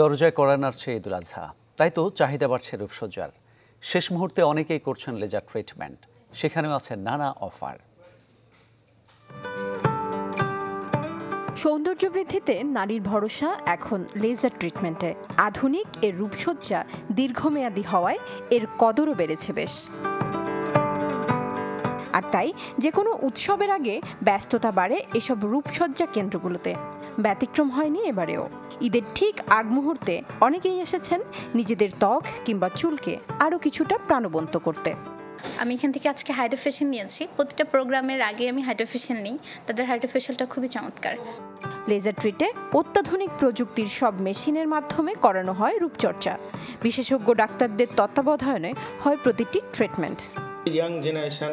দরজায় কড়া নাড়ছে ঈদুল আজহা। তাই তো চাহিদা বাড়ছে রূপসজ্জার। শেষ মুহূর্তে অনেকেই করছেন লেজার ট্রিটমেন্ট। সেখানেও আছে নানা অফার। সৌন্দর্য বৃদ্ধিতে নারীর ভরসা এখন লেজার ট্রিটমেন্টে। আধুনিক এর রূপসজ্জা দীর্ঘমেয়াদী হওয়ায় এর কদরও বেড়েছে বেশ। তাই যে কোনো উৎসবের আগে ব্যস্ততা বাড়ে এসব রূপসজ্জা কেন্দ্রগুলোতে। ব্যতিক্রম হয়নি এবারেও। ঈদের ঠিক আগ মুহূর্তে অনেকেই এসেছেন নিজেদের ত্বক কিংবা চুলকে আরও কিছুটা প্রাণবন্ত করতে। আমি এখান থেকে আজকে হাইড্রোফেশিয়াল নিয়েছি। প্রতিটা প্রোগ্রামের আগে আমি হাইড্রোফেশিয়াল নিই। তাদের হাইড্রোফেশিয়ালটা খুবই চমৎকার। লেজার ট্রিটে অত্যাধুনিক প্রযুক্তির সব মেশিনের মাধ্যমে করানো হয় রূপচর্চা। বিশেষজ্ঞ ডাক্তারদের তত্ত্বাবধানে হয় প্রতিটি ট্রিটমেন্ট। ইয়াং জেনারেশন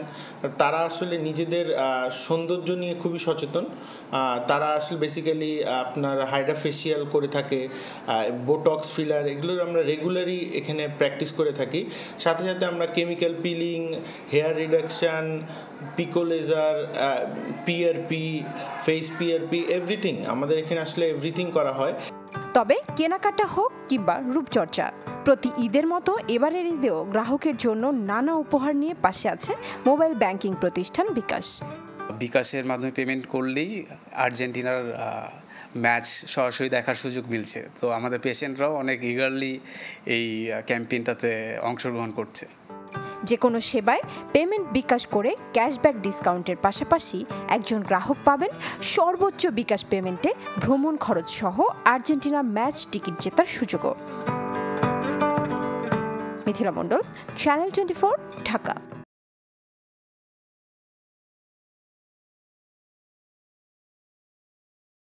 তারা আসলে নিজেদের সৌন্দর্য নিয়ে খুবই সচেতন। তারা আসলে বেসিক্যালি আপনার হাইড্রাফেশিয়াল করে থাকে বোটক্স ফিলার এগুলোর আমরা রেগুলারই এখানে প্র্যাকটিস করে থাকি। সাথে সাথে আমরা chemical peeling hair reduction pico laser PRP face PRP everything আমাদের এখানে আসলে এভরিথিং করা হয়। তবে কেনাকাটা হোক কিংবা রূপচর্চা প্রতি ঈদের মতো এবারের ঈদেও গ্রাহকের জন্য নানা উপহার নিয়ে পাশে আছে মোবাইল ব্যাংকিং প্রতিষ্ঠান বিকাশ। বিকাশের মাধ্যমে পেমেন্ট করলেই আর্জেন্টিনার ম্যাচ সরাসরি দেখার সুযোগ মিলছে। তো আমাদের পেশেন্টরাও অনেক ইগারলি এই ক্যাম্পেইনটাতে অংশগ্রহণ করছে। যে কোনো সেবায় পেমেন্ট বিকাশ করে ক্যাশব্যাক ডিসকাউন্টের পাশাপাশি একজন গ্রাহক পাবেন সর্বোচ্চ বিকাশ পেমেন্টে ভ্রমণ খরচ সহ আর্জেন্টিনা ম্যাচ টিকিট জেতার সুযোগও। Mithila Mondal channel twenty Dhaka